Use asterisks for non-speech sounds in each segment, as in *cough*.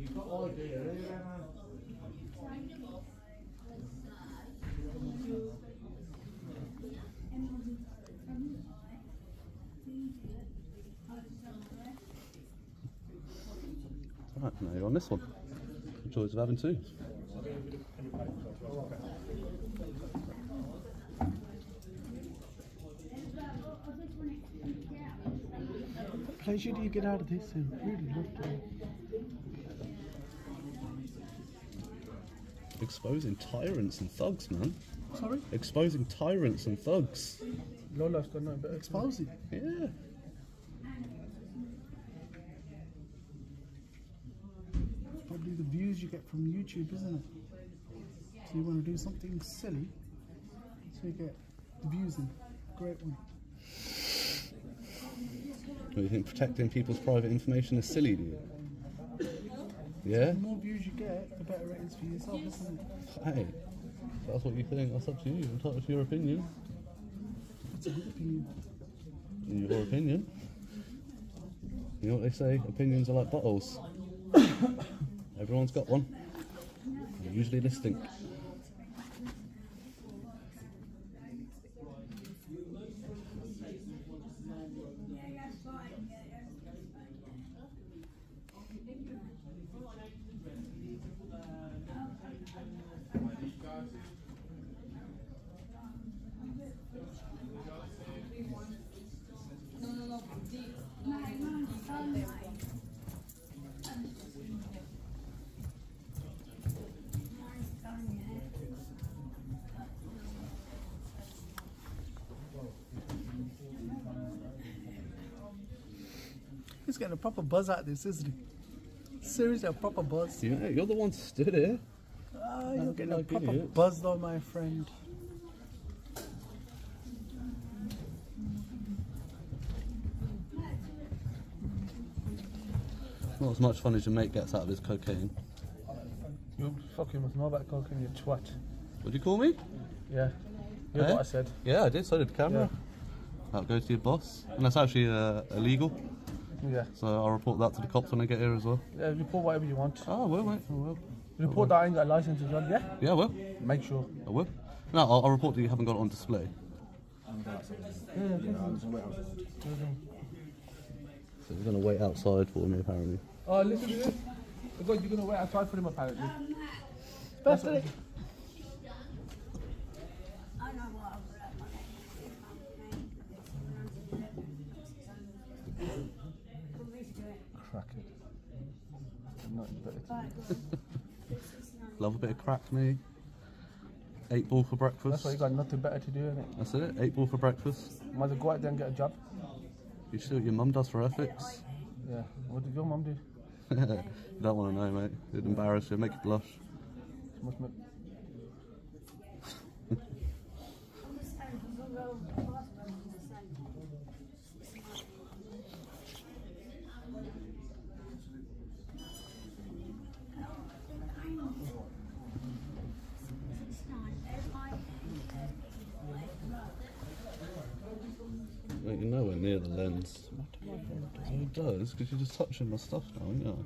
You've got idea, man? Right, now you're on this one. The joys of having two. Pleasure do you get out of this? Really love to. Exposing tyrants and thugs, man. Sorry? Exposing tyrants and thugs. Lola's got nothing but exposing. Yeah. Probably the views you get from YouTube, isn't it? So you want to do something silly, so you get the views in. Great one. What, do you think protecting people's private information is silly, do you? Yeah? The more views you get, the better it is for yourself, isn't it? Hey, if that's what you think. That's up to you. You're entitled to your opinion. It's a good opinion. Your opinion. You know what they say? Opinions are like bottles. *coughs* Everyone's got one. They usually they He's getting a proper buzz out of this, isn't he? Seriously, a proper buzz. Yeah, you're the one stood here. Ah, you're Like getting a proper idiots. buzz though, my friend. Not as much fun as your mate gets out of his cocaine. You fucking must know about cocaine, you twat. Would you call me? Yeah. You heard Eh? what I said. Yeah, I did. So did the camera. That'll go to your boss. And that's actually uh, illegal. Yeah. So I'll report that to the cops when I get here as well. Yeah, report whatever you want. Oh, I will, mate. I will. Report that I ain't got a license as well, yeah? Yeah, I will. Make sure. I will. No, I'll, I'll report that you haven't got it on display. So you're going to wait outside for me, apparently. Oh, listen to this. Oh, you're going- you're going to wait outside for him apparently. That's it. Crack it. Nothing better to do. *laughs* Love a bit of crack, me. Eight ball for breakfast. That's why you got nothing better to do, innit? That's it. Eight ball for breakfast. Might as well go out there and get a job. You see what your mum does for ethics? Yeah. What did your mum do? *laughs* you don't want to know, mate. It'd embarrass you, make you blush. She must make... Mate, you're nowhere near the lens. It does, because you're just touching my stuff now, aren't you?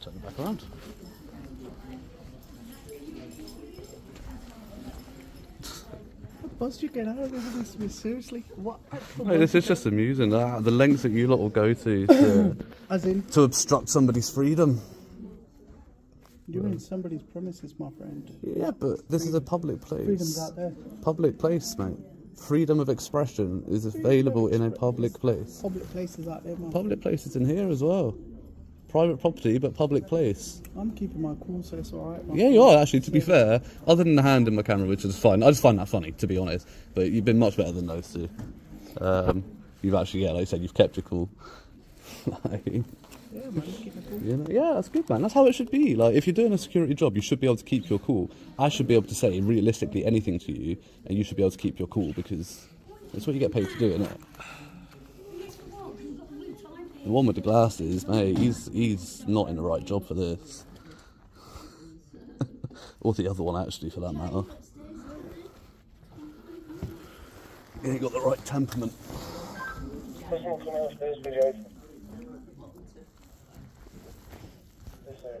Turn it back around. What do you get out of this? Seriously? What this is just amusing. Uh, the lengths that you lot will go to to, *coughs* As in, to obstruct somebody's freedom. you're in somebody's premises, my friend. Yeah, but this is a public place. Freedom's out there. Public place, mate. Freedom of expression is available in a public place. Public places out there, man. Public places in here as well. Private property, but public place. I'm keeping my cool, so it's alright. Yeah, you are actually. To be fair, other than the hand in my camera, which is fine. I just find that funny, to be honest. But you've been much better than those two. Um, you've actually, yeah, like I said, you've kept your cool. *laughs* Like, Yeah, man, keep it cool. You know, yeah, that's good, man. That's how it should be. Like, if you're doing a security job, you should be able to keep your cool. I should be able to say realistically anything to you, and you should be able to keep your cool because it's what you get paid to do, isn't it? The one with the glasses, mate, he's he's not in the right job for this. *laughs* or the other one, actually, for that matter. He ain't got the right temperament. Listening to me upstairs, video. Yes, sir.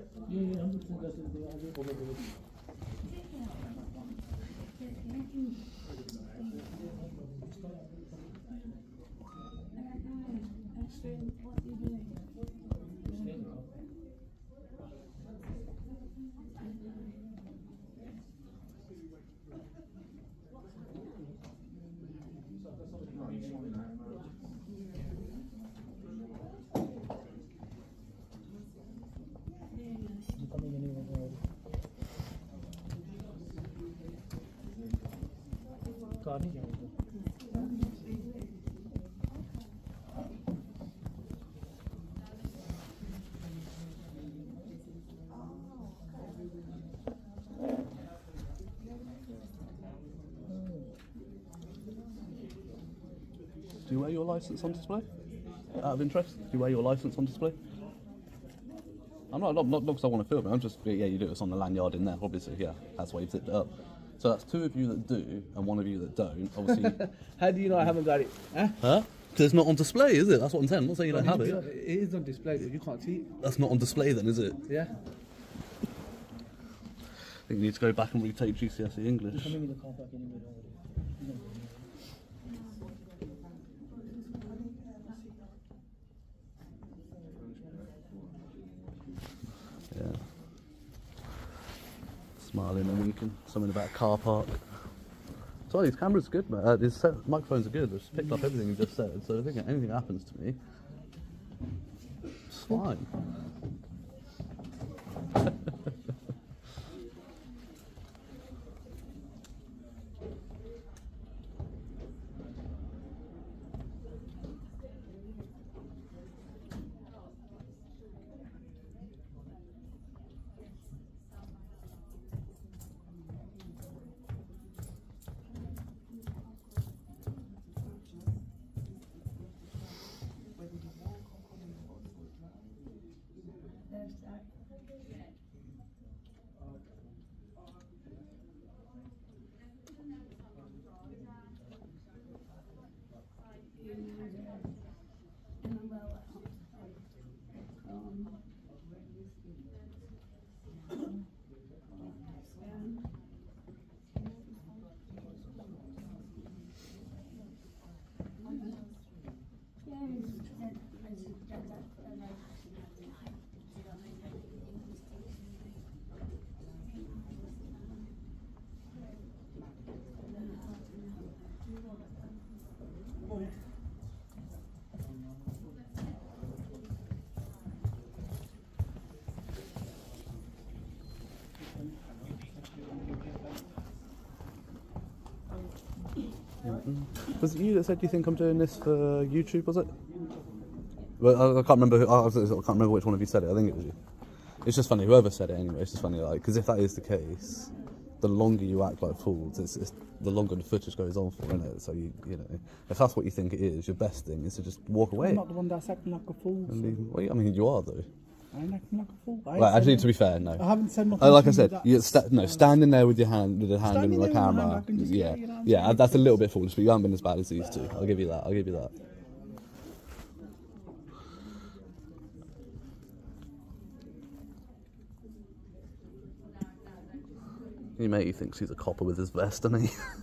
Car do you wear your license on display? Out of interest, do you wear your license on display? I'm not, not, not because I want to film it, I'm just, yeah, you do, it's on the lanyard in there, obviously, yeah, that's why you zipped it up. So that's two of you that do, and one of you that don't. Obviously, *laughs* How do you know I haven't got it? Huh? huh? It's not on display, is it? That's what I'm saying. I'm not saying you don't have it. It is on display. You can't see it. That's not on display, then, is it? Yeah. I think you need to go back and retake GCSE English. in the car park anyway. Don't worry. Yeah. Smiling and winking. Something about a car park. So these cameras are good, man. Uh, these set, microphones are good. They've just picked up everything you just said. So if anything happens to me, it's fine. Was it you that said you think I'm doing this for YouTube? Was it? Well, I, I can't remember. Who, I, I can't remember which one of you said it. I think it was you. It's just funny. Whoever said it anyway. It's just funny, like because if that is the case, the longer you act like fools, it's, it's the longer the footage goes on for, isn't it? So you, you know, if that's what you think it is, your best thing is to just walk away. I'm not the one that's acting like a fool. So leave- well, I mean, you are though. I ain't acting like a fool. I actually, to be fair, no. I haven't said nothing. Uh, like I said, that- you sta- no, standing there with your hand, with your hand in the there with my hand, camera. Can just- yeah, yeah, you know what I'm yeah, saying? that's a little bit foolish, but you haven't been as bad as these two. I'll give you that. I'll give you that. Your mate, he thinks he's a copper with his vest, doesn't he? *laughs*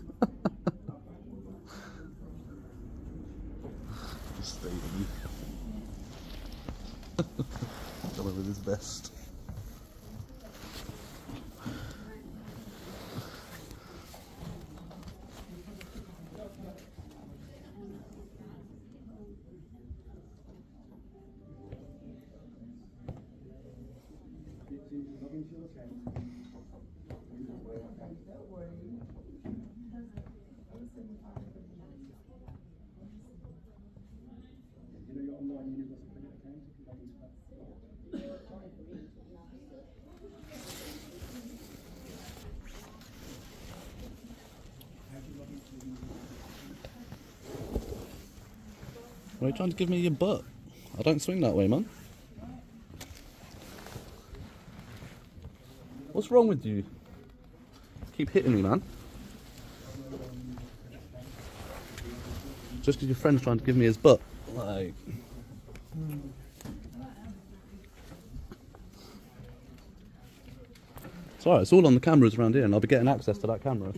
trying to give me your butt? I don't swing that way, man. What's wrong with you? Keep hitting me, man. Just because your friend's trying to give me his butt. Like. It's alright, it's all on the cameras around here, and I'll be getting access to that camera.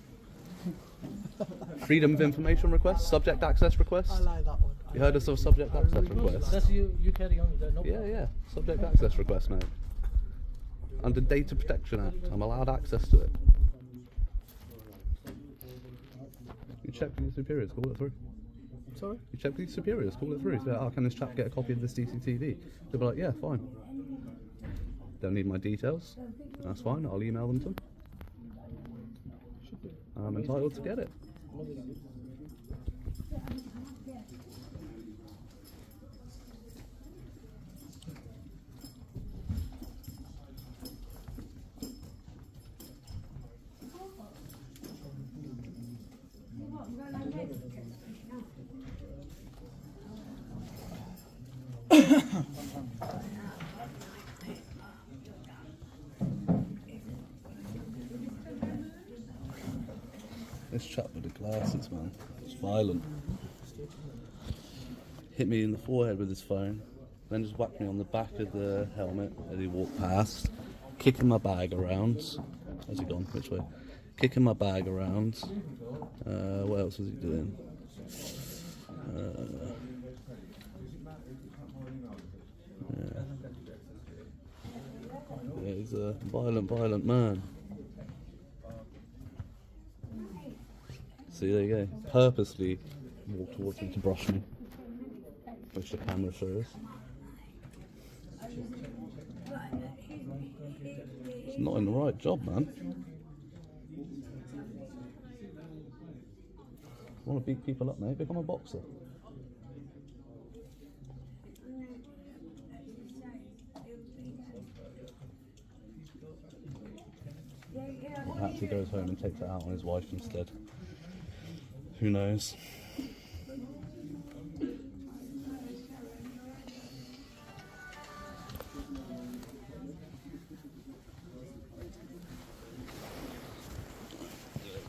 *laughs* Freedom of information request, subject access request. I like that one. You heard us of subject access request? That's you. You carry on with that. No. Yeah, yeah. Subject access request, mate. Under Data Protection Act, I'm allowed access to it. You check with your superiors, call it through. Sorry? You check with your superiors, call it through. Say, oh, can this chap get a copy of this CCTV? They'll be like, yeah, fine. They'll need my details. That's fine, I'll email them to them. I'm entitled to get it. This chap man, it's violent. Hit me in the forehead with his phone, then just whacked me on the back of the helmet as he walked past, kicking my bag around. How's he gone? Which way? Kicking my bag around. Uh, what else was he doing? Uh, yeah. yeah, he's a violent, violent man. See, there you go. Purposely walked towards me to brush me, which the camera shows. It's not in the right job, man. I Want to beat people up, mate? Become a boxer. He goes home and takes it out on his wife instead. Who knows?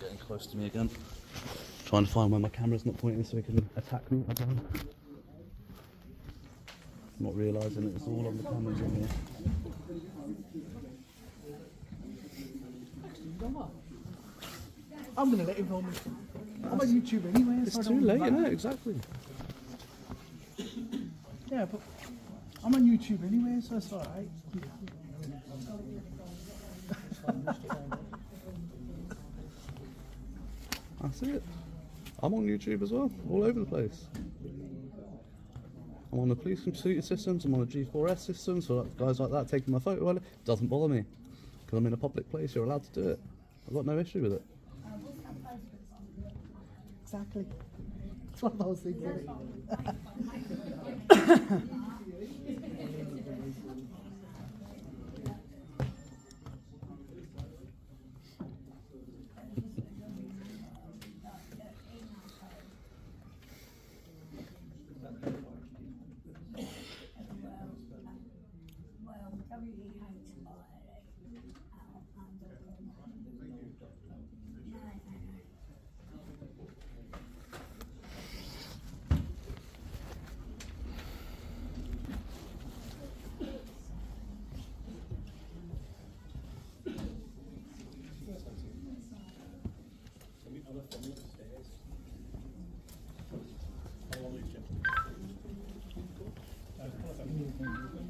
Getting close to me again. Trying to find where my camera's not pointing so he can attack me again. Not realising it's all on the cameras in here. I'm gonna let him film me. I'm on YouTube anyway. It's so too late, isn't it? Exactly. Yeah, but I'm on YouTube anyway, so it's alright. That's it. I'm on YouTube as well, all over the place. I'm on the police computer systems, I'm on the G4S systems, so guys like that taking my photo, well, it doesn't bother me. Because I'm in a public place, you're allowed to do it. I've got no issue with it. Exactly. It's one of those things, isn't it?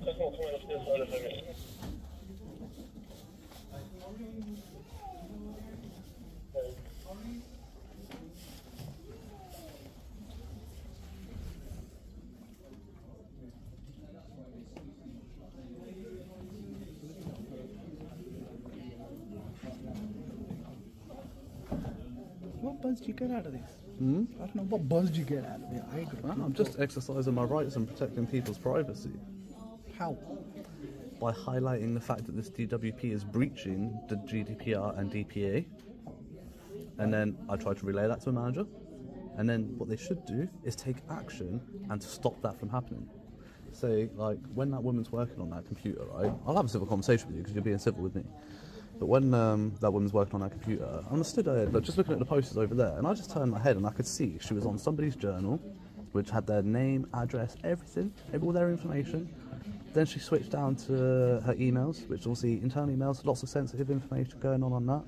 Just walk coming off this side of the What buzz do you get out of this? Hmm? I don't know what buzz do you get out of it. I agree. Well, I'm just exercising my rights and protecting people's privacy How? by highlighting the fact that this DWP is breaching the GDPR and DPA. And then I try to relay that to a manager. And then what they should do is take action and to stop that from happening. So, like, when that woman's working on that computer, right? I'll have a civil conversation with you because you're being civil with me. But when um, that woman's working on her computer, I stood there, like, just looking at the posters over there, and I just turned my head and I could see she was on somebody's journal, which had their name, address, everything, all their information. Then she switched down to her emails, which see internal emails, lots of sensitive information going on on that.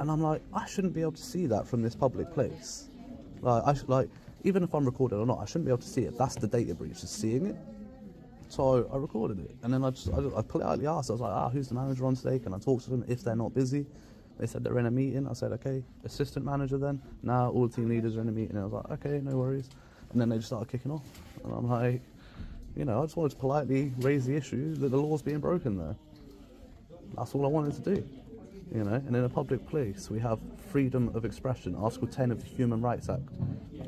And I'm like, I shouldn't be able to see that from this public place. Like, I sh- like, even if I'm recorded or not, I shouldn't be able to see it. That's the data breach, is seeing it. So I recorded it, and then I just I, I politely asked. I was like, "Ah, who's the manager on today? Can I talk to them if they're not busy?" They said they're in a meeting. I said, "Okay, assistant manager then." Now all the team leaders are in a meeting. I was like, "Okay, no worries." And then they just started kicking off, and I'm like, you know, I just wanted to politely raise the issue that the law's being broken there. That's all I wanted to do. You know, and in a public place, we have freedom of expression, Article 10 of the Human Rights Act.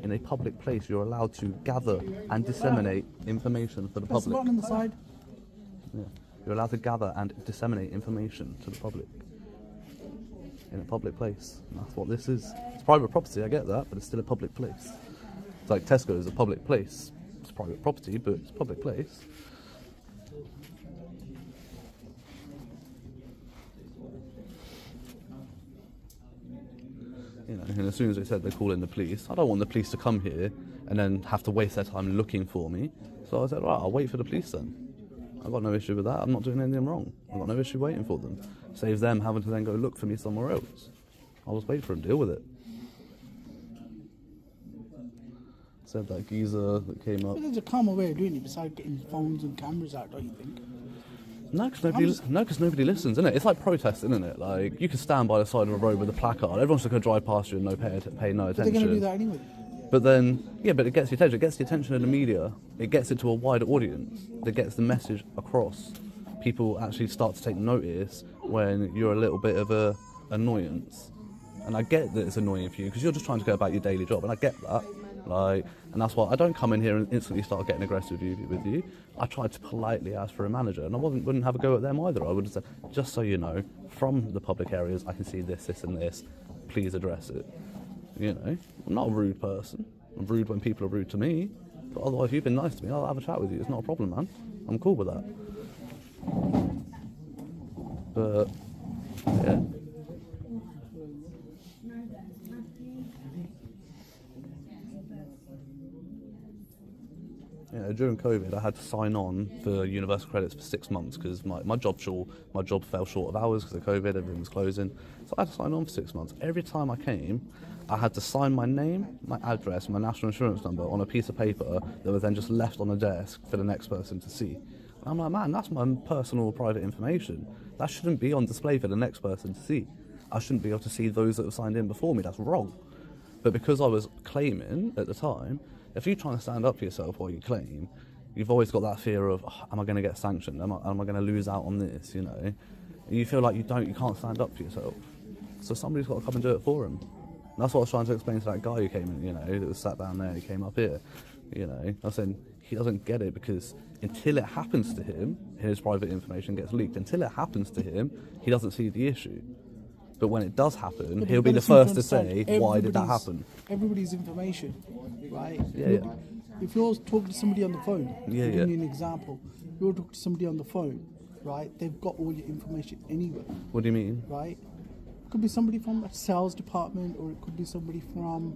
In a public place, you're allowed to gather and disseminate information for the public. on the side. Yeah. You're allowed to gather and disseminate information to the public in a public place. And that's what this is. It's private property, I get that, but it's still a public place. It's like Tesco is a public place. It's private property, but it's a public place. You know, and as soon as they said they're calling the police, I don't want the police to come here and then have to waste their time looking for me. So I said, right, I'll wait for the police then. I've got no issue with that. I'm not doing anything wrong. I've got no issue waiting for them. Saves them having to then go look for me somewhere else. I'll just wait for them, deal with it. Said that geezer that came up. But there's a calmer way of doing it besides getting phones and cameras out, don't you think? No, because nobody, just- no, 'cause nobody listens, isn't it? It's like protesting, isn't it? Like, you can stand by the side of a road with a placard. Everyone's just going to drive past you and no pay, pay no But they're attention. going to do that anyway. But then, yeah, but it gets the attention. It gets the attention of the media. It gets it to a wider audience. That gets the message across. People actually start to take notice when you're a little bit of a annoyance. And I get that it's annoying for you because you're just trying to go about your daily job, and I get that. Like, and that's why I don't come in here and instantly start getting aggressive with you. I tried to politely ask for a manager, and I wasn't, wouldn't have a go at them either. I would have said, just so you know, from the public areas, I can see this, this, and this. Please address it. You know, I'm not a rude person. I'm rude when people are rude to me. But otherwise, you've been nice to me. I'll have a chat with you. It's not a problem, man. I'm cool with that. But yeah, Yeah, during COVID, I had to sign on for universal credits for six months because my, my job short, my job fell short of hours because of COVID. Everything was closing, so I had to sign on for six months. Every time I came, I had to sign my name, my address, my national insurance number on a piece of paper that was then just left on a desk for the next person to see. And I'm like, man, that's my personal, private information. That shouldn't be on display for the next person to see. I shouldn't be able to see those that have signed in before me. That's wrong. But because I was claiming at the time, if you're trying to stand up for yourself while you claim, you've always got that fear of, "Oh, am I going to get sanctioned? Am I, am I going to lose out on this? You know, And you feel like you don't, you can't stand up for yourself. So somebody's got to come and do it for him. And that's what I was trying to explain to that guy who came in, you know, that was sat down there, he came up here. You know, I was saying he doesn't get it because until it happens to him, his private information gets leaked. Until it happens to him, he doesn't see the issue. But when it does happen, Yeah, he'll be the first to say, why did that happen? Everybody's information, right? Yeah, yeah. If you're talking to somebody on the phone, Yeah, yeah. you an example. You're talking to somebody on the phone, right? They've got all your information anyway, What do you mean? right? Could be somebody from a sales department, or it could be somebody from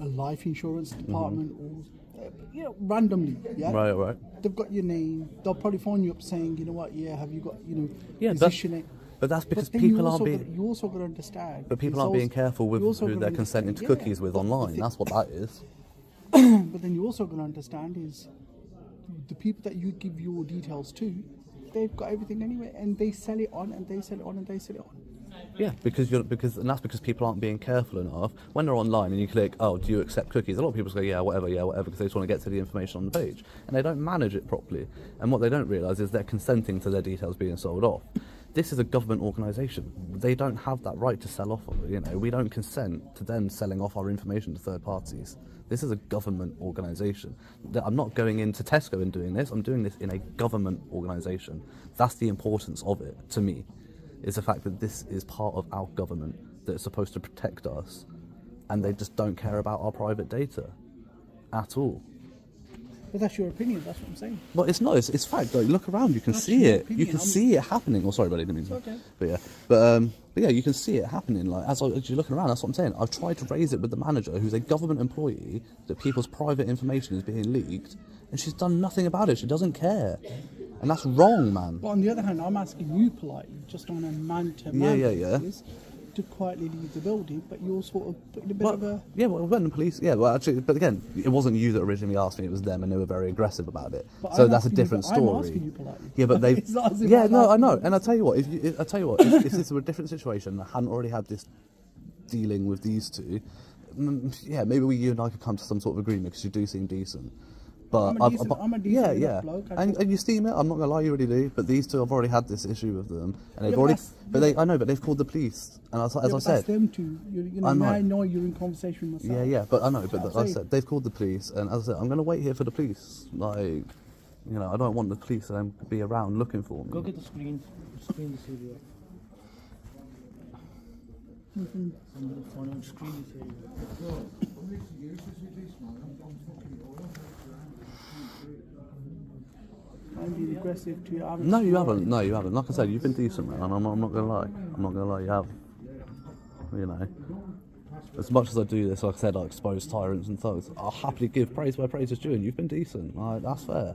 a life insurance department, or uh, you know, randomly. Yeah. Mm-hmm. Right, right. They've got your name. They'll probably phone you up saying, you know what? Yeah, have you got you know Yeah, that's- position it. But that's because But people aren't being. you also got to understand. But people aren't being careful with who they're consenting to yeah, cookies with online. That's what that is. *coughs* But then you also got to understand is the people that you give your details to, they've got everything anyway, and they sell it on, and they sell it on, and they sell it on. Yeah, because you're because and that's because people aren't being careful enough. When they're online and you click, oh, do you accept cookies? A lot of people say, yeah, whatever, yeah, whatever, because they just want to get to the information on the page, and they don't manage it properly. And what they don't realise is they're consenting to their details being sold off. This is a government organisation. They don't have that right to sell off. You know, we don't consent to them selling off our information to third parties. This is a government organisation. I'm not going into Tesco and doing this. I'm doing this in a government organisation. That's the importance of it to me is the fact that this is part of our government that is supposed to protect us and they just don't care about our private data at all. But that's your opinion. That's what I'm saying. Well, it's not. It's, it's fact. Like, look around. You can That's see it. You can I'm- see it happening. Oh, sorry, buddy. Didn't mean to. okay. But yeah, but um, but yeah, you can see it happening. Like as, I, as you're looking around, that's what I'm saying. I've tried to raise it with the manager, who's a government employee, that people's private information is being leaked, and she's done nothing about it. She doesn't care, and that's wrong, man. But on the other hand, I'm asking you politely, just on a man to Yeah, man yeah, yeah. basis, to quietly leave the building, but you're sort of putting a bit Well, of a. yeah, well, when the police, yeah, well, actually, but again, it wasn't you that originally asked me; it was them, and they were very aggressive about it. But so I'm that's a you- different I'm story. asking you politely. Yeah, but they, It's not as if yeah, no, I know, and I tell you what, if you, I tell you what, if, if this were a different situation, I hadn't already had this dealing with these two, mm, yeah, maybe we, you and I could come to some sort of agreement because you do seem decent. But I'm a I've- decent- but- I'm a decent yeah, yeah, bloke, and, and you steam it. I'm not gonna lie, you already do. But these two, I've already had this issue with them, and they've but already, that's- but they, I know, but they've called the police, and as, as yeah, I but said, them two. You, you know, I know. I know you're in conversation with myself. yeah, yeah, but I know, but what the, I'm like I saying. said, they've called the police, and as I said, I'm going to wait here for the police. Like, you know, I don't want the police to then be around looking for me. Go get the screen, screen mm-hmm. this area. I'm gonna phone and screen this area. I'm being aggressive to you. No, you haven't. No, you haven't. Like I said, you've been decent, man. I'm not, I'm not going to lie. I'm not going to lie. You have. You know, as much as I do this, like I said, I expose tyrants and thugs. I'll happily give praise where praise is due, and you've been decent. Like, that's fair.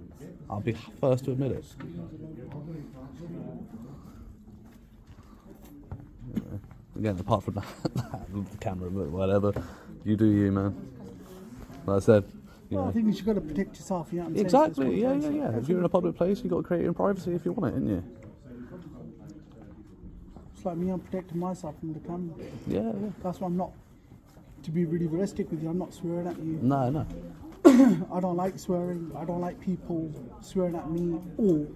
I'll be first to admit it. You know, Again, apart from *laughs* that, the camera, but whatever, you do you, man. Like I said, Well, I think you've got to protect yourself. You know what I'm saying? So that's what Exactly. Yeah, yeah, yeah. If you're in a public place, you've got to create your own privacy if you want it, ain't you? It's like me. I'm protecting myself from the camera. Yeah, yeah. That's why I'm not. To be really realistic with you, I'm not swearing at you. No, no. *coughs* I don't like swearing. I don't like people swearing at me or any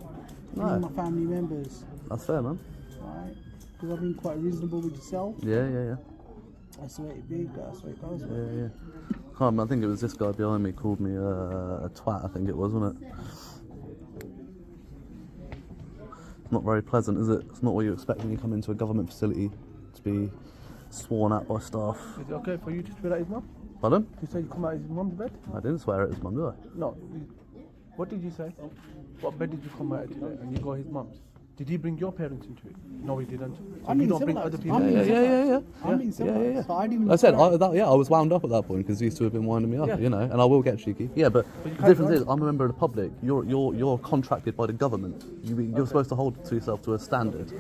No. of my family members, That's fair, man. right? Because I've been quite reasonable with yourself. Yeah, yeah, yeah. That's the way it be. That's the way it goes. Yeah, yeah. I think it was this guy behind me called me uh, a twat, I think it was, wasn't it? It's not very pleasant, is it? It's not what you expect when you come into a government facility to be sworn at by staff. Is it okay for you to swear at his mum? Pardon? You say you come out of his mum's bed? I didn't swear at his mum, did I? No. What did you say? What bed did you come out of today? And you got his mum's? Did he bring your parents into it? No, he didn't. So I'm you don't bring other people. I'm Yeah, yeah, yeah, yeah, yeah. I'm being Yeah, yeah, yeah. So I didn't. I said. I, that, yeah, I was wound up at that point because these two have been winding me up, Yeah. you know, and I will get cheeky. Yeah, but, But the difference is, I'm a member of the public. You're you're you're contracted by the government. You, you're supposed to hold to yourself to a standard.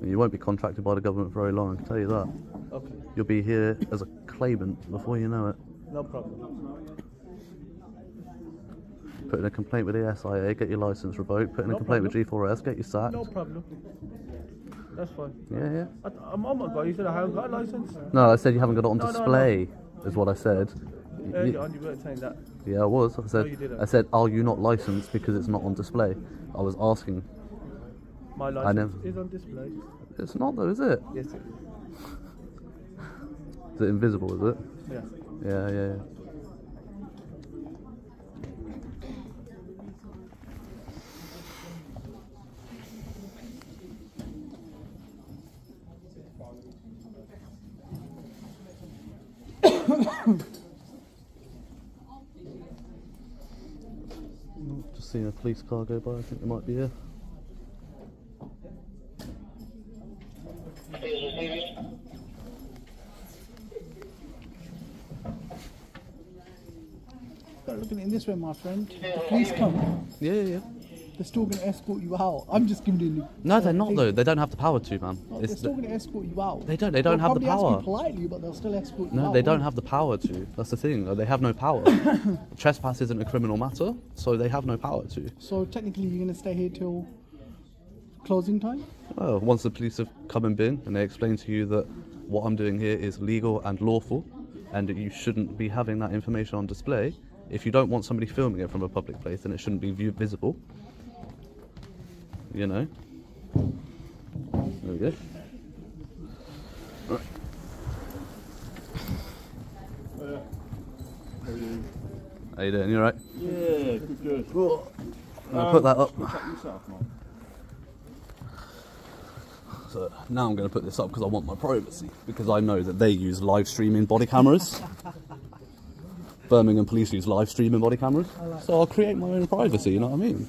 And You won't be contracted by the government for very long. I can tell you that. Okay, You'll be here as a claimant before you know it. no problem. Put in a complaint with the SIA, get your license revoked. Put in a No complaint with. G4S, get you sacked. No problem. That's fine. Yeah, yeah. I, I'm, oh my god, you said I haven't got a license? No, I said you haven't got it on No, no, no. display, is what I said. Earlier on, you weren't saying that. Yeah, I was. I said, you. I said, are you not licensed because it's not on display? I was asking. My license is on display. It's not though, is it? Yes, it Is it invisible? Is it? Yeah. Yeah, yeah. yeah. Just seeing a police car go by. I think they might be here. Please receive look at it in this way, my friend. The police come. Yeah, yeah, yeah. They're still going to escort you out. I'm just giving you. No, they're not though. They don't have the power to, man. No, they're still the- going to escort you out. They don't- they don't They'll have the power. politely, but they'll still escort you out. No, they don't have the power to. That's the thing. They have no power. *laughs* Trespass isn't a criminal matter, so they have no power to. So technically, you're going to stay here till closing time. Well, once the police have come and been and they explain to you that what I'm doing here is legal and lawful, and you shouldn't be having that information on display. If you don't want somebody filming it from a public place, then it shouldn't be view- visible. You know. There we go. Right. How you doing? You alright? Yeah, good, good. I'm gonna put that up. Yourself. So So now I'm going to put this up because I want my privacy because I know that they use live streaming body cameras. *laughs* Birmingham police use live streaming body cameras, so I'll create my own privacy. You know what I mean?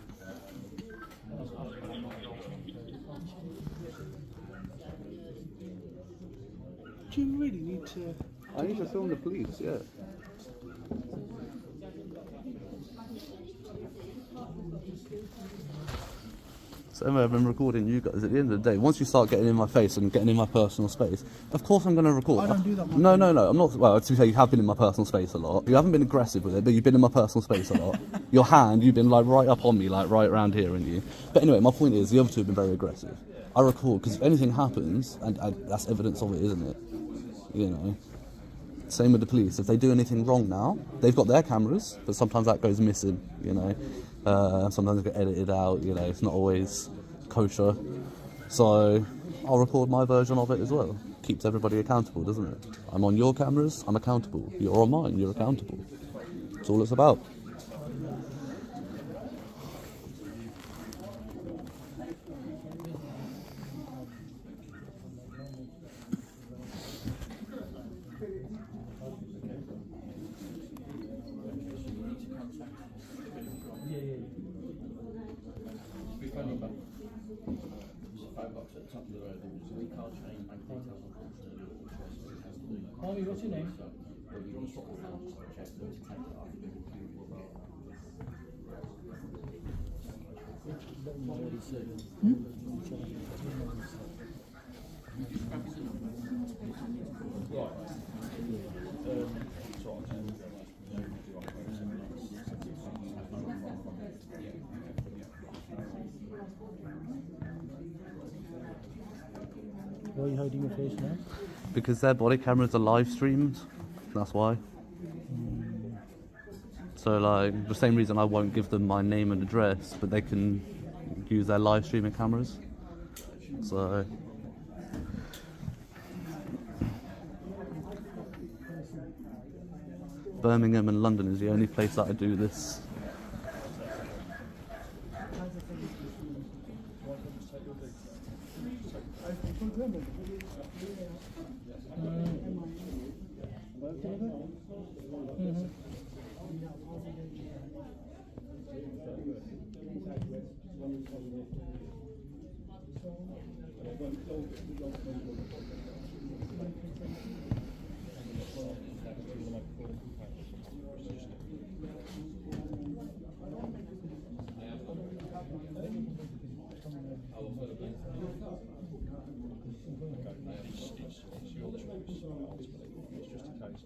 Do you really need to? I need to film the police. Yeah. I've been recording you guys. At the end of the day, once you start getting in my face and getting in my personal space, of course I'm going to record. I don't do that, man. No, no, no. I'm not. Well, to be fair, you have been in my personal space a lot. You haven't been aggressive with it, but you've been in my personal space a lot. *laughs* Your hand, you've been like right up on me, like right around here, and you. But anyway, my point is, the other two have been very aggressive. I record because if anything happens, and, and that's evidence of it, isn't it? You know. Same with the police. If they do anything wrong now, they've got their cameras, but sometimes that goes missing. You know, uh, sometimes it get edited out. You know, it's not always kosher. So I'll record my version of it as well. Keeps everybody accountable, doesn't it? I'm on your cameras. I'm accountable. You're on mine. You're accountable. That's all it's about. Harvey, what's your name? Why are you hiding your face now? Because their body cameras are live streamed. That's why. So like the same reason I won't give them my name and address, but they can use their live streaming cameras. So Birmingham and London is the only place that I do this.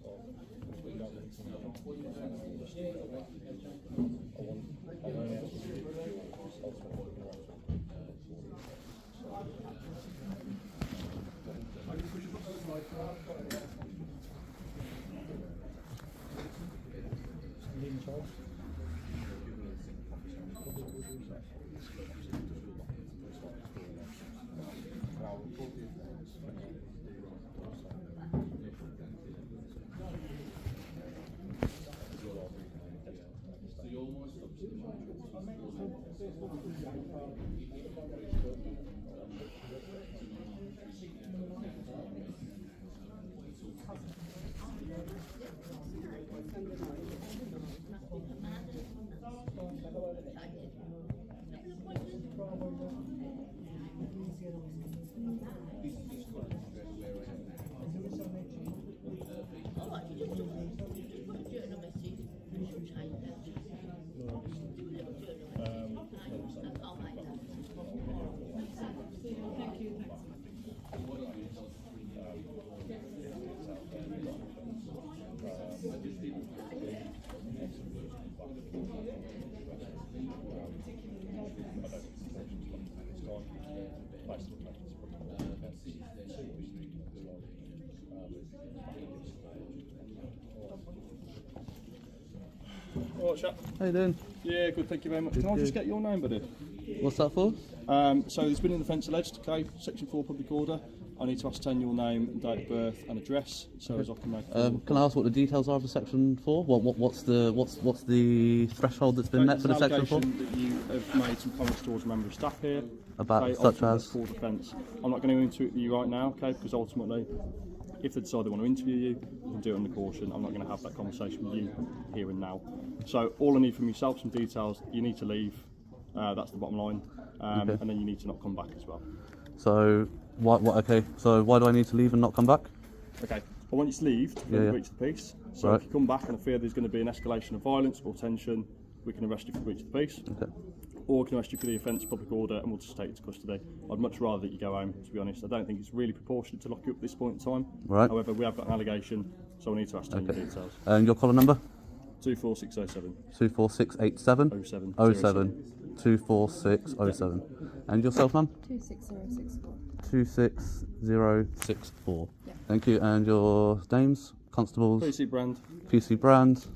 Leading How you doing? Yeah, good. Thank you very much. Can I just get your name, buddy? What's that for? Um, so there's been an offence alleged. Okay, Section Four public order. I need to ascertain your name, and date of birth, and address, so as I can make. Um, can I ask what the details are of the section four? What, what what's the what's what's the threshold that's been met for the section four? that you have made some comments towards a member of staff here. About okay, such as? called offence. I'm not going to go into it with you right now, okay? Because ultimately, if they decide they want to interview you, you can do it under caution. I'm not going to have that conversation with you here and now. So all I need from yourself, some details. You need to leave. Uh, that's the bottom line. Um, Okay. And then you need to not come back as well. So what what okay? So why do I need to leave and not come back? Okay. I want you to leave to Yeah, yeah. breach of the peace. So Right. if you come back and I fear there's going to be an escalation of violence or tension, we can arrest you for breach of the peace. Okay. Or we can arrest you for the offence of public order and we'll just take you to custody. I'd much rather that you go home, to be honest. I don't think it's really proportionate to lock you up at this point in time. Right. However, we have got an allegation, so I need to ask Okay. your details. And your collar number? 24607 Two four six eight seven 07 oh seven two four six oh seven. And yourself, ma'am? 26064. Two six zero six four. Yeah. Thank you. And your names? Constables? PC brand. PC Brand.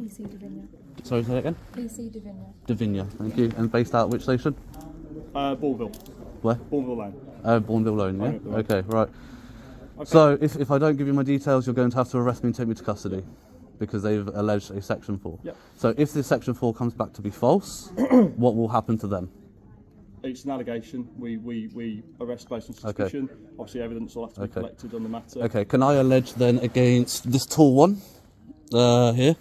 PC Divinia. Sorry, say that again. PC Divinia. Davinia. Thank you. And based out which station? Uh, Ballville. Where? Ballville Lane. Uh, Bournville Lane, yeah? Bournville Okay, right. Okay. So if, if I don't give you my details, you're going to have to arrest me and take me to custody because they've alleged a Section 4. Yep. So if this Section 4 comes back to be false, *clears throat* what will happen to them? It's an allegation. We, we, we arrest based on suspicion. Okay. Obviously, evidence will have to be Okay. collected on the matter. Okay, can I allege then against this tall one uh, here?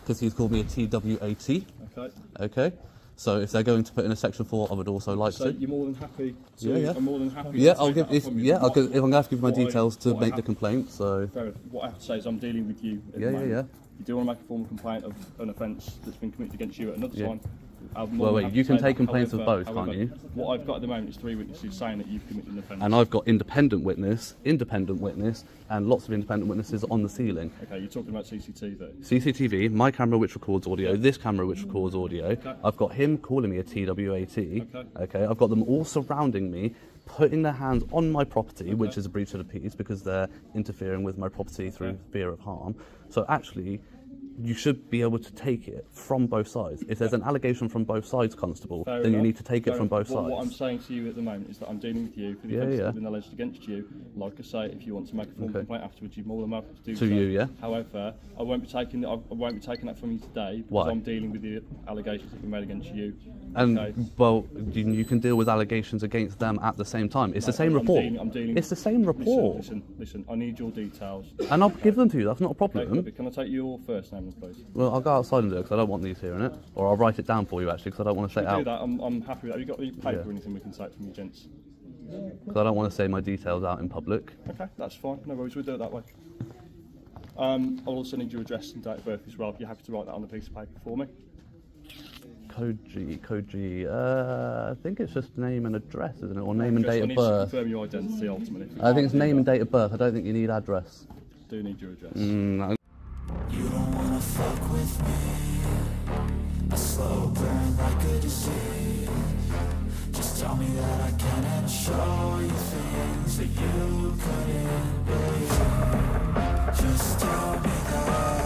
Because he's called me a TWAT. Okay. Okay. So if they're going to put in a Section 4, I would also like So to. So you're more than happy to. Yeah, yeah. I'm more than happy. Yeah, I'll give. If, yeah, I'll give, if I'm going to have to give my I- details to make the complaint. So. What I have to say is I'm dealing with you. Yeah, the yeah, yeah. You do want to make a formal complaint of an offence that's been committed against you at another Yeah. time. Well, wait, you can take complaints of both, can't you? What I've got at the moment is three witnesses saying that you've committed an offence. and I've got independent witness, independent witness, and lots of independent witnesses on the ceiling. Okay, you're talking about CCTV. CCTV, my camera which records audio, this camera which records audio. I've got him calling me a TWAT. Okay. Okay. I've got them all surrounding me, putting their hands on my property, which is a breach of the peace because they're interfering with my property through fear of harm. So actually, you should be able to take it from both sides. If there's an allegation from both sides, Constable, Fair then you need to take it from both What- sides. What I'm saying to you at the moment is that I'm dealing with you for the Yeah, offence yeah. that's been alleged against you. Like I say, if you want to make a formal Okay. complaint afterwards, you're more than welcome to do To so. you, yeah? However, I won't be taking I won't be taking that from you today because Why? I'm dealing with the allegations that have been made against you. And Okay? well, you, you can deal with allegations against them at the same time. It's the same I'm report. dealing- I'm dealing- it's the same report, Listen, listen, listen, I need your details. and I'll give them to you. That's not a problem. but can I take your first name, please? Well, I'll go outside and do it because I don't want these here in it, or I'll write it down for you actually because I don't want to say it Do out that. I'm, I'm happy with that. Have you got any paper Yeah. or anything we can take from you, gents? because I don't want to say my details out in public. Okay, that's fine. No worries. We'll do it that way. Um, I'll also need your address and date of birth as well. If you're happy to write that on a piece of paper for me. Koji, Koji. Uh, I think it's just name and address, isn't it? Or name and date of need to birth. confirm your identity ultimately. you I think it's name and date of birth. I don't think you need address. Do need your address. Mm, You don't wanna fuck with me. A slow burn like a disease. Just tell me that I can and show you things that you couldn't believe. Just tell me that.